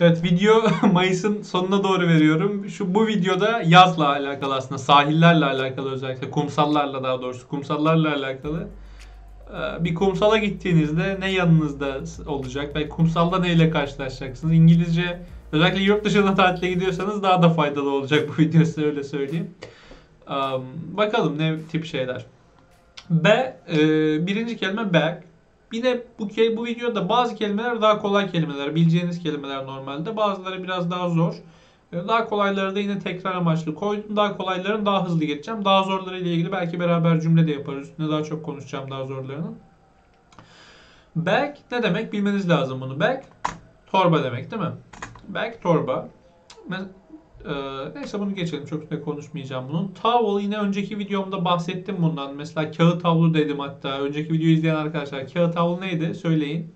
Evet video Mayıs'ın sonuna doğru veriyorum. Şu bu videoda yazla alakalı aslında sahillerle alakalı özellikle kumsallarla daha doğrusu kumsallarla alakalı. Ee, Bir kumsala gittiğinizde ne yanınızda olacak ve kumsalda neyle karşılaşacaksınız? İngilizce özellikle yurt dışına tatile gidiyorsanız daha da faydalı olacak bu video size öyle söyleyeyim. Bakalım ne tip şeyler. B e, birinci kelime bag. Yine bu bu videoda bazı kelimeler daha kolay kelimeler, bileceğiniz kelimeler normalde. Bazıları biraz daha zor. E, Daha kolayları da yine tekrar amaçlı koydum. Daha kolayların daha hızlı geçeceğim. Daha zorları ile ilgili belki beraber cümle de yaparız. Üstüne daha çok konuşacağım daha zorlarının. Bag ne demek bilmeniz lazım bunu. Bag torba demek değil mi? Bag torba. Me- e, neyse bunu geçelim. Çok da konuşmayacağım bunun. Towel yine önceki videomda bahsettim bundan. Mesela kağıt havlu dedim hatta. Önceki videoyu izleyen arkadaşlar kağıt havlu neydi? Söyleyin.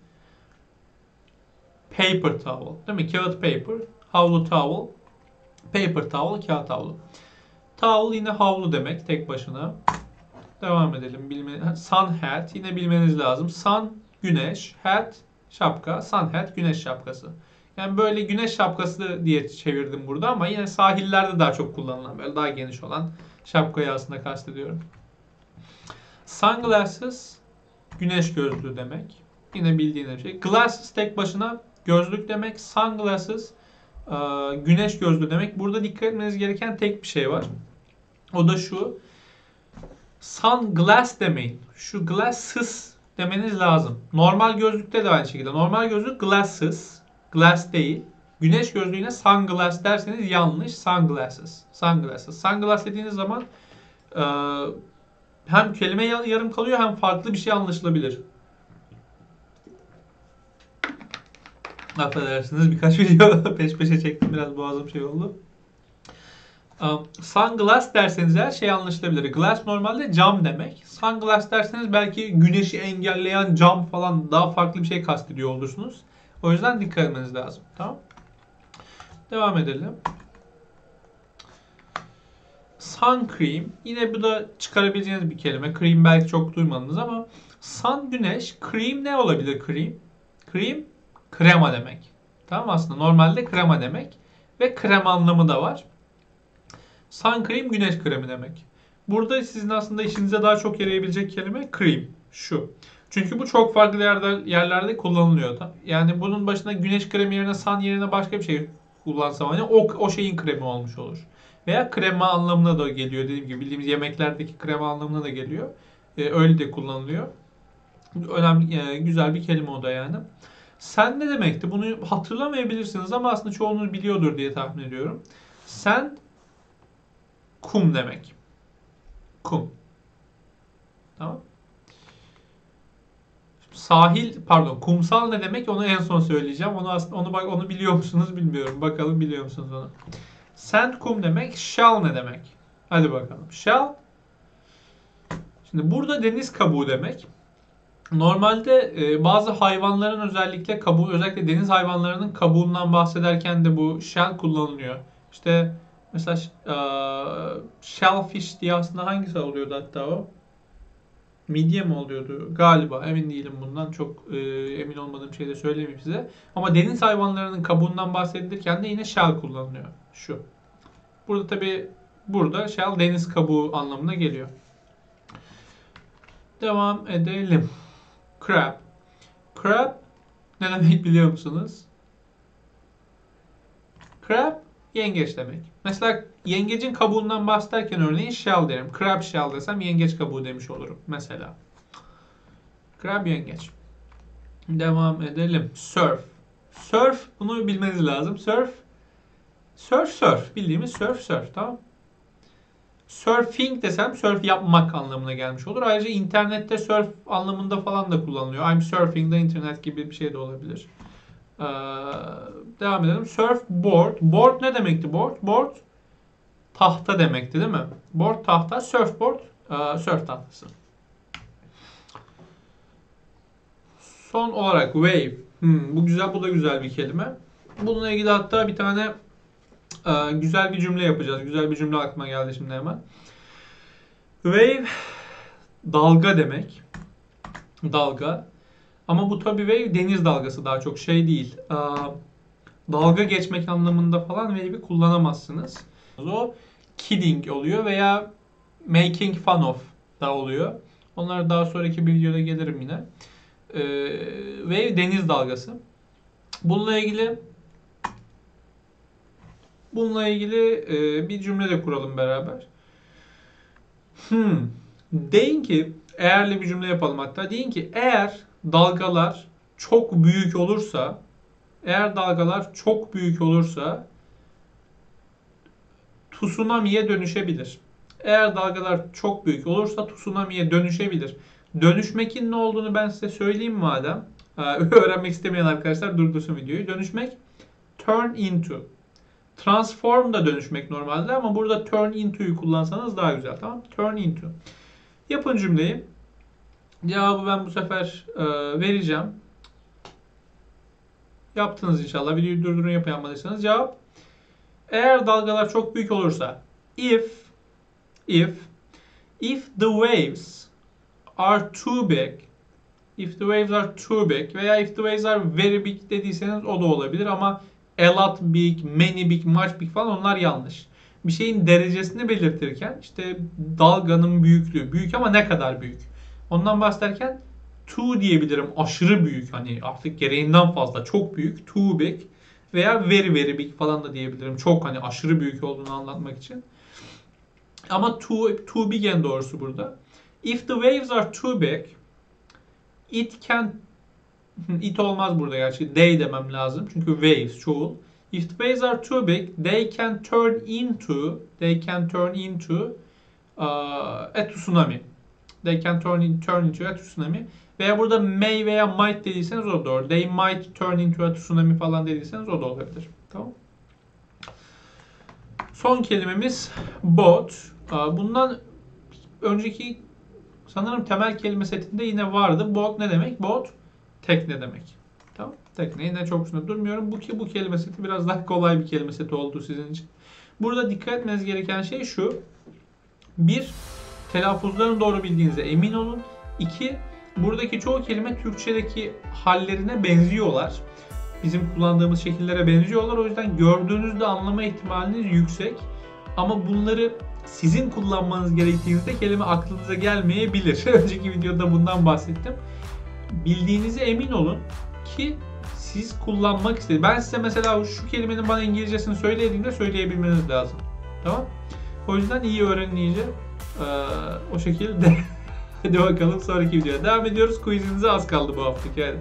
Paper towel. Değil mi? Kağıt paper. Havlu towel. Paper towel, kağıt havlu. Towel yine havlu demek tek başına. Devam edelim. Bilme sun hat yine bilmeniz lazım. Sun güneş, hat şapka, sun hat güneş şapkası. Yani böyle güneş şapkası diye çevirdim burada ama yine sahillerde daha çok kullanılan böyle daha geniş olan şapkayı aslında kastediyorum. Sunglasses güneş gözlüğü demek. Yine bildiğiniz şey. Glasses tek başına gözlük demek. Sunglasses e, güneş gözlüğü demek. Burada dikkat etmeniz gereken tek bir şey var. O da şu. Sunglass demeyin. Şu glasses demeniz lazım. Normal gözlükte de aynı şekilde. Normal gözlük glasses. Glass değil. Güneş gözlüğüne sunglass derseniz yanlış. Sunglasses. Sunglasses. Sunglass dediğiniz zaman e, hem kelime ya- yarım kalıyor hem farklı bir şey anlaşılabilir. Affedersiniz birkaç video peş peşe çektim biraz boğazım şey oldu. Um, Sunglass derseniz her şey anlaşılabilir. Glass normalde cam demek. Sunglass derseniz belki güneşi engelleyen cam falan daha farklı bir şey kastediyor olursunuz. O yüzden dikkat etmeniz lazım. Tamam. Devam edelim. Sun cream. Yine bu da çıkarabileceğiniz bir kelime. Cream belki çok duymadınız ama sun güneş. Cream ne olabilir cream? Cream krema demek. Tamam aslında normalde krema demek. Ve krem anlamı da var. Sun cream güneş kremi demek. Burada sizin aslında işinize daha çok yarayabilecek kelime cream. Şu. Çünkü bu çok farklı yerde, yerlerde kullanılıyor. da. Yani bunun başına güneş kremi yerine sun yerine başka bir şey kullansam hani o, o şeyin kremi olmuş olur. Veya krema anlamına da geliyor. Dediğim gibi bildiğimiz yemeklerdeki krema anlamına da geliyor. Ee, öyle de kullanılıyor. Önemli, e, güzel bir kelime o da yani. Sen ne demekti? Bunu hatırlamayabilirsiniz ama aslında çoğunuz biliyordur diye tahmin ediyorum. Sen kum demek. Kum. Tamam. Sahil pardon kumsal ne demek onu en son söyleyeceğim. Onu aslında onu bak onu biliyor musunuz bilmiyorum. Bakalım biliyor musunuz onu. Sand kum demek, shell ne demek? Hadi bakalım. Shell Şimdi burada deniz kabuğu demek. Normalde e, bazı hayvanların özellikle kabuğu, özellikle deniz hayvanlarının kabuğundan bahsederken de bu shell kullanılıyor. İşte mesela e, shellfish diye aslında hangisi oluyordu hatta o? Midye mi oluyordu? Galiba. Emin değilim bundan. Çok e, emin olmadığım şeyi de söylemeyeyim size. Ama deniz hayvanlarının kabuğundan bahsedilirken de yine shell kullanılıyor. Şu. Burada tabi burada shell deniz kabuğu anlamına geliyor. Devam edelim. Crab. Crab ne demek biliyor musunuz? Crab yengeç demek. Mesela yengecin kabuğundan bahsederken örneğin shell derim. Crab shell desem yengeç kabuğu demiş olurum mesela. Crab yengeç. Devam edelim. Surf. Surf bunu bilmeniz lazım. Surf surf surf bildiğimiz surf surf tamam. Surfing desem surf yapmak anlamına gelmiş olur. Ayrıca internette surf anlamında falan da kullanılıyor. I'm surfing the internet gibi bir şey de olabilir. Ee, devam edelim. Surfboard. Board ne demekti board? Board tahta demekti değil mi? Board tahta, surfboard e, surf tahtası. Son olarak wave. Hmm, bu güzel, bu da güzel bir kelime. Bununla ilgili hatta bir tane e, güzel bir cümle yapacağız. Güzel bir cümle aklıma geldi şimdi hemen. Wave dalga demek. Dalga. Ama bu tabii wave deniz dalgası daha çok şey değil. Ee, dalga geçmek anlamında falan wave'i kullanamazsınız. O kidding oluyor veya making fun of da oluyor. Onlar daha sonraki videoda gelirim yine. Ee, wave deniz dalgası. Bununla ilgili bununla ilgili e, bir cümle de kuralım beraber. Hmm. Deyin ki eğerli bir cümle yapalım hatta. Deyin ki eğer dalgalar çok büyük olursa eğer dalgalar çok büyük olursa tsunami'ye dönüşebilir. Eğer dalgalar çok büyük olursa tsunami'ye dönüşebilir. Dönüşmekin ne olduğunu ben size söyleyeyim madem. Ee, öğrenmek istemeyen arkadaşlar durdursun videoyu. Dönüşmek turn into. Transform da dönüşmek normalde ama burada turn into'yu kullansanız daha güzel. Tamam Turn into. Yapın cümleyi. Cevabı ben bu sefer e, vereceğim. Yaptınız inşallah. Videoyu durdurun yapın yapmadıysanız. Cevap eğer dalgalar çok büyük olursa if if if the waves are too big if the waves are too big veya if the waves are very big dediyseniz o da olabilir ama a lot big, many big, much big falan onlar yanlış. Bir şeyin derecesini belirtirken işte dalganın büyüklüğü büyük ama ne kadar büyük? Ondan bahsederken too diyebilirim. Aşırı büyük hani artık gereğinden fazla çok büyük. Too big veya very very big falan da diyebilirim. Çok hani aşırı büyük olduğunu anlatmak için. Ama too, too big en doğrusu burada. If the waves are too big it can it olmaz burada gerçi. They demem lazım. Çünkü waves çoğul. If the waves are too big, they can turn into they can turn into uh, a tsunami. They can turn, in, turn into a tsunami. Veya burada may veya might dediyseniz o da doğru. They might turn into a tsunami falan dediyseniz o da olabilir. Tamam. Son kelimemiz boat. Bundan önceki sanırım temel kelime setinde yine vardı. Boat ne demek? Boat tekne demek. Tamam. Tekne yine çok üstünde durmuyorum. Bu ki bu kelime seti biraz daha kolay bir kelime seti oldu sizin için. Burada dikkat etmeniz gereken şey şu. Bir, telaffuzlarını doğru bildiğinize emin olun. İki, buradaki çoğu kelime Türkçedeki hallerine benziyorlar. Bizim kullandığımız şekillere benziyorlar. O yüzden gördüğünüzde anlama ihtimaliniz yüksek. Ama bunları sizin kullanmanız gerektiğinizde kelime aklınıza gelmeyebilir. Önceki videoda bundan bahsettim. Bildiğinize emin olun ki siz kullanmak istediğiniz. Ben size mesela şu kelimenin bana İngilizcesini söylediğinde söyleyebilmeniz lazım. Tamam? O yüzden iyi öğrenin iyice. Ee, o şekilde. Hadi bakalım sonraki videoya devam ediyoruz. Quizinize az kaldı bu hafta. Yani.